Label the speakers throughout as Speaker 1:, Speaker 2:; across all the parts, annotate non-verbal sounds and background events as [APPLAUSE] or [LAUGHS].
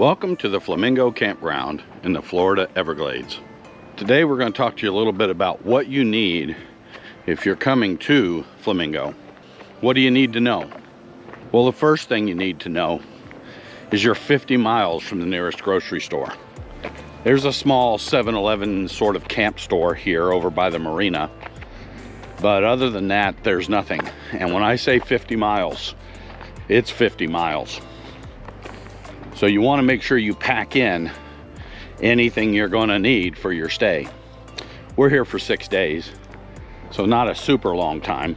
Speaker 1: Welcome to the Flamingo Campground in the Florida Everglades. Today we're going to talk to you a little bit about what you need if you're coming to Flamingo. What do you need to know? Well, the first thing you need to know is you're 50 miles from the nearest grocery store. There's a small 7-Eleven sort of camp store here over by the marina. But other than that, there's nothing. And when I say 50 miles, it's 50 miles. So you want to make sure you pack in anything you're going to need for your stay. We're here for six days, so not a super long time.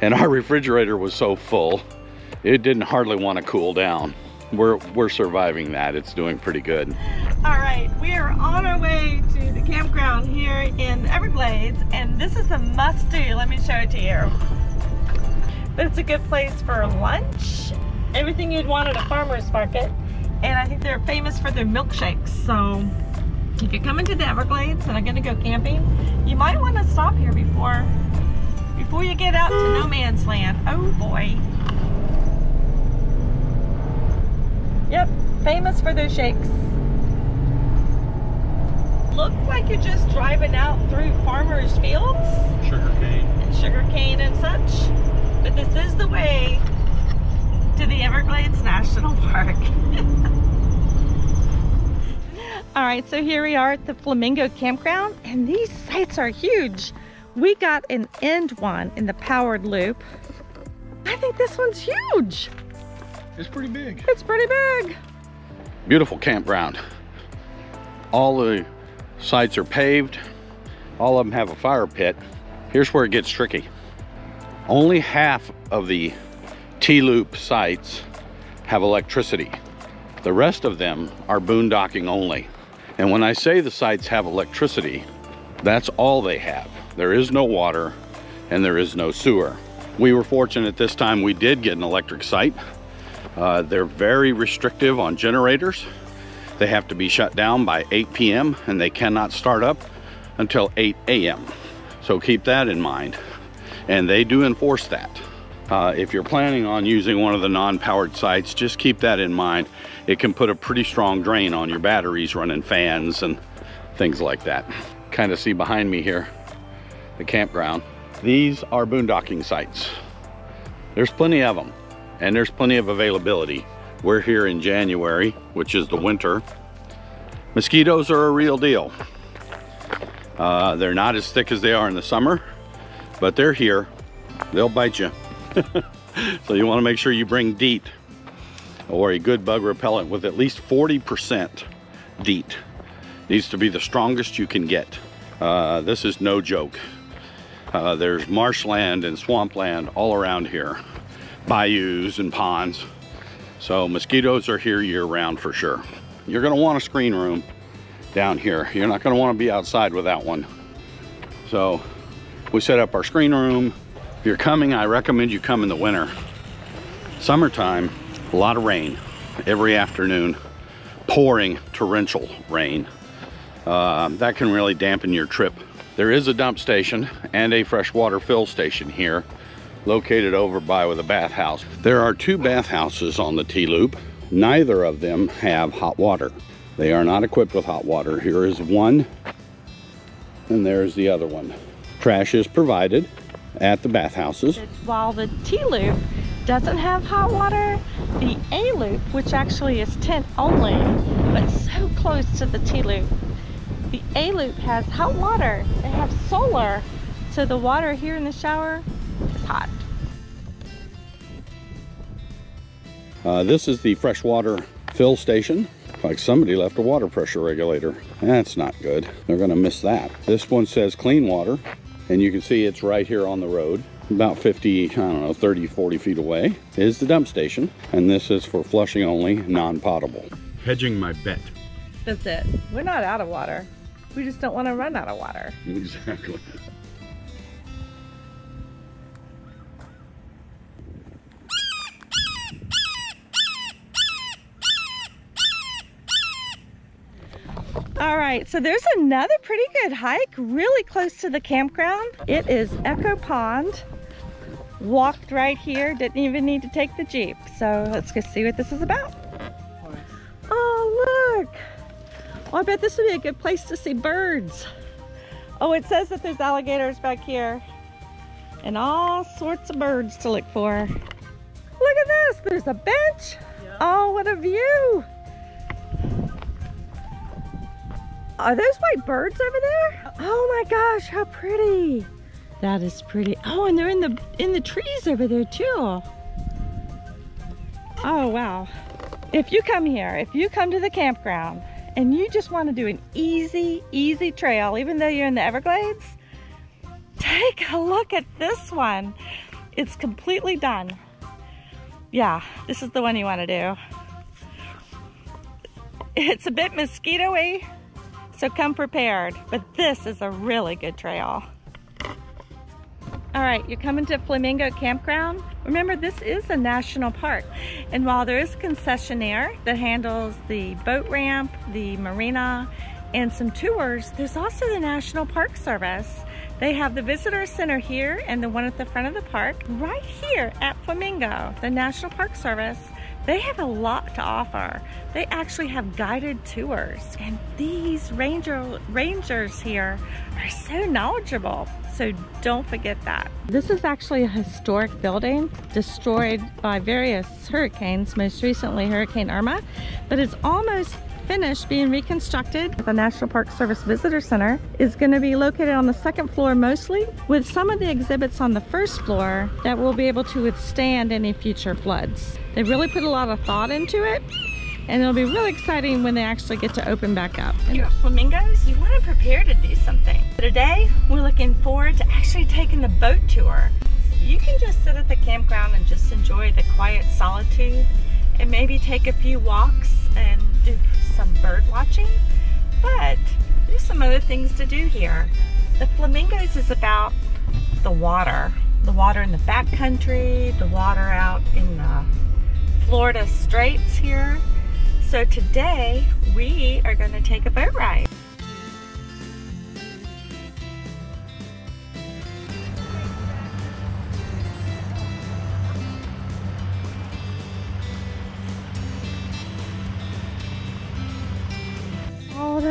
Speaker 1: And our [LAUGHS] refrigerator was so full, it didn't hardly want to cool down. We're, we're surviving that. It's doing pretty good.
Speaker 2: All right, we are on our way to the campground here in Everglades, and this is a must-do. Let me show it to you. It's a good place for lunch, everything you'd want at a farmer's market, and I think they're famous for their milkshakes. So if you're coming to the Everglades and are gonna go camping, you might want to stop here before before you get out to no man's land. Oh boy. Yep, famous for their shakes. Look like you're just driving out through farmers' fields
Speaker 1: Sugar cane.
Speaker 2: and sugarcane and such. But this is the way to the Everglades National Park. [LAUGHS] All right, so here we are at the Flamingo Campground, and these sites are huge. We got an end one in the powered loop. I think this one's huge.
Speaker 1: It's pretty big.
Speaker 2: It's pretty big.
Speaker 1: Beautiful campground. All the sites are paved. All of them have a fire pit. Here's where it gets tricky. Only half of the T-loop sites have electricity. The rest of them are boondocking only. And when I say the sites have electricity, that's all they have. There is no water and there is no sewer. We were fortunate this time we did get an electric site. Uh, they're very restrictive on generators. They have to be shut down by 8 p.m. and they cannot start up until 8 a.m. So keep that in mind. And they do enforce that. Uh, if you're planning on using one of the non-powered sites, just keep that in mind. It can put a pretty strong drain on your batteries running fans and things like that. Kind of see behind me here, the campground. These are boondocking sites. There's plenty of them and there's plenty of availability. We're here in January, which is the winter. Mosquitoes are a real deal. Uh, they're not as thick as they are in the summer, but they're here. They'll bite you. [LAUGHS] so you want to make sure you bring DEET or a good bug repellent with at least 40% DEET. Needs to be the strongest you can get. Uh, this is no joke. Uh, there's marshland and swampland all around here bayous and ponds. So mosquitoes are here year round for sure. You're gonna want a screen room down here. You're not gonna wanna be outside without one. So we set up our screen room. If you're coming, I recommend you come in the winter. Summertime, a lot of rain every afternoon, pouring torrential rain. Uh, that can really dampen your trip. There is a dump station and a freshwater fill station here located over by with a bathhouse. There are two bathhouses on the T-Loop. Neither of them have hot water. They are not equipped with hot water. Here is one, and there's the other one. Trash is provided at the bathhouses.
Speaker 2: While the T-Loop doesn't have hot water, the A-Loop, which actually is tent only, but so close to the T-Loop, the A-Loop has hot water. They have solar, so the water here in the shower is hot.
Speaker 1: Uh, this is the freshwater fill station. Like somebody left a water pressure regulator. That's not good. They're gonna miss that. This one says clean water, and you can see it's right here on the road. About 50, I don't know, 30, 40 feet away is the dump station. And this is for flushing only, non-potable. Hedging my bet.
Speaker 2: That's it. We're not out of water. We just don't want to run out of water. [LAUGHS]
Speaker 1: Exactly.
Speaker 2: All right, so there's another pretty good hike really close to the campground. It is Echo Pond. Walked right here, didn't even need to take the Jeep. So let's go see what this is about. Oh, Oh, I bet this would be a good place to see birds. Oh, it says that there's alligators back here and all sorts of birds to look for. Look at this, there's a bench. Oh, what a view. Are those white birds over there? Oh my gosh, how pretty. That is pretty. Oh, and they're in the in the trees over there too. Oh, wow. If you come here, if you come to the campground and you just want to do an easy, easy trail, even though you're in the Everglades, take a look at this one. It's completely done. Yeah, this is the one you want to do. It's a bit mosquito-y, so come prepared, but this is a really good trail. All right, you're coming to Flamingo Campground. Remember, this is a national park. And while there is a concessionaire that handles the boat ramp, the marina, and some tours, there's also the National Park Service. They have the visitor center here and the one at the front of the park. Right here at Flamingo, the National Park Service, they have a lot to offer. They actually have guided tours and these ranger rangers here are so knowledgeable. So don't forget that. This is actually a historic building destroyed by various hurricanes, most recently Hurricane Irma, but it's almost finished being reconstructed. The National Park Service Visitor Center is going to be located on the second floor mostly, with some of the exhibits on the first floor that will be able to withstand any future floods. They really put a lot of thought into it, and it'll be really exciting when they actually get to open back up. And flamingos, you want to prepare to do something. Today, we're looking forward to actually taking the boat tour. You can just sit at the campground and just enjoy the quiet solitude and maybe take a few walks and do some bird watching, but there's some other things to do here. The Flamingos is about the water, the water in the backcountry, the water out in the Florida Straits here. So today we are going to take a boat ride.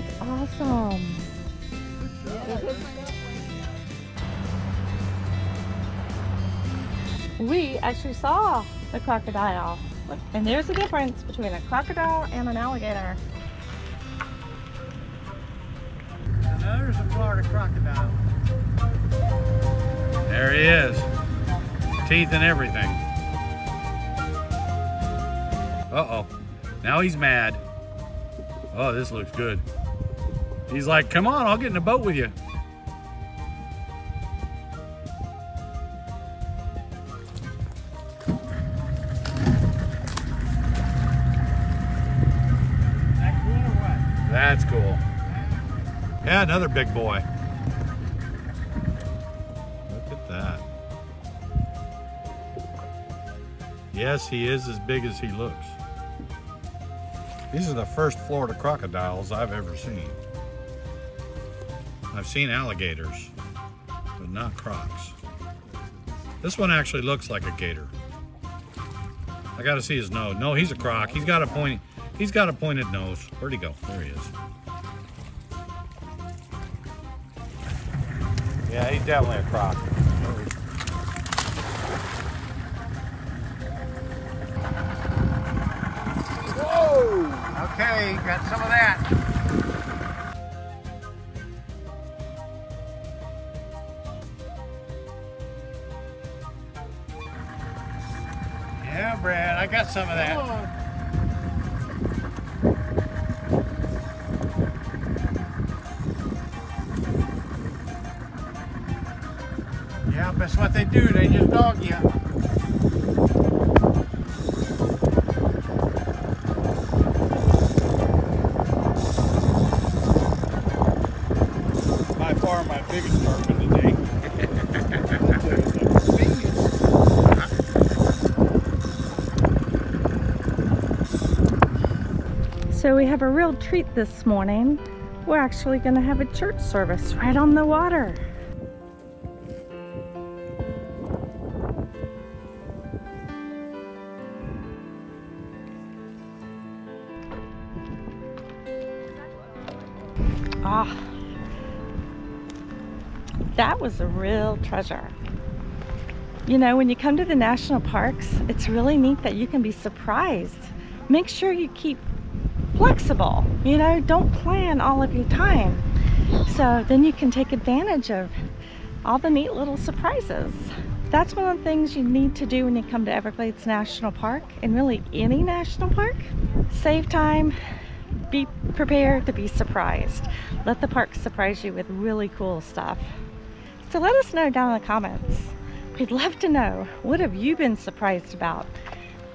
Speaker 2: That's awesome. We actually saw the crocodile. And there's a difference between a crocodile and an alligator.
Speaker 3: Now there's a Florida crocodile.
Speaker 1: There he is. Teeth and everything. Uh-oh. Now he's mad. Oh, this looks good. He's like, come on, I'll get in the boat with you. That's cool. Yeah, another big boy. Look at that. Yes, he is as big as he looks. These are the first Florida crocodiles I've ever seen. I've seen alligators, but not crocs. This one actually looks like a gator. I gotta see his nose. No, he's a croc. He's got a point. He's got a pointed nose. Where'd he go? There he is. Yeah, he's definitely a croc.
Speaker 3: Whoa! Okay, got some of that. Got some of that. Yeah, that's what they do. They just dog you.
Speaker 1: By far my biggest shark of the day.
Speaker 2: So we have a real treat this morning. We're actually going to have a church service right on the water. Ah, that was a real treasure. You know, when you come to the national parks, it's really neat that you can be surprised. Make sure you keep flexible, you know, don't plan all of your time. So then you can take advantage of all the neat little surprises. That's one of the things you need to do when you come to Everglades National Park and really any national park. Save time, be prepared to be surprised. Let the park surprise you with really cool stuff. So let us know down in the comments. We'd love to know, what have you been surprised about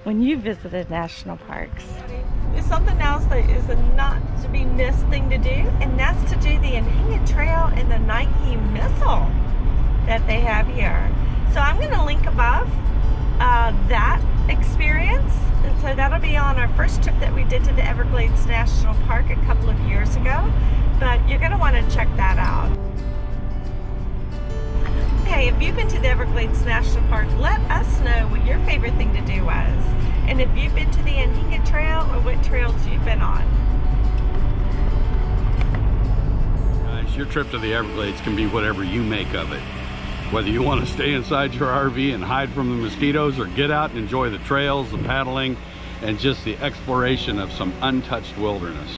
Speaker 2: when you visited national parks? There's something else that is a not to be missed thing to do, and that's to do the Anhinga Trail and the Nike Missile that they have here. So I'm going to link above uh, that experience. And so that'll be on our first trip that we did to the Everglades National Park a couple of years ago. But you're going to want to check that out. Hey, if you've been to the Everglades National Park, let us favorite thing to do was. And if you've been to the Anhinga Trail or what trails you've been on.
Speaker 1: Guys, your trip to the Everglades can be whatever you make of it. Whether you want to stay inside your RV and hide from the mosquitoes or get out and enjoy the trails, the paddling, and just the exploration of some untouched wilderness.